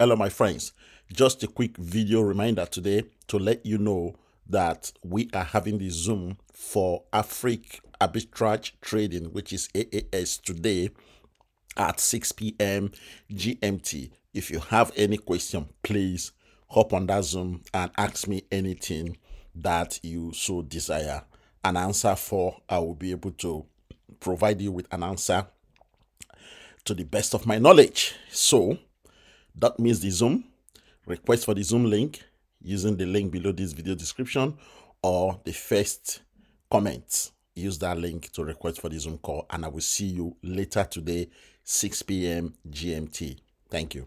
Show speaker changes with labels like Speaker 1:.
Speaker 1: Hello, my friends. Just a quick video reminder today to let you know that we are having the Zoom for Afriq Arbitrage Trading, which is AAS today at 6 p.m. GMT. If you have any question, please hop on that Zoom and ask me anything that you so desire an answer for. I will be able to provide you with an answer to the best of my knowledge. So, that means the Zoom. Request for the Zoom link using the link below this video description or the first comment. Use that link to request for the Zoom call, and I will see you later today, 6 p.m. GMT. Thank you.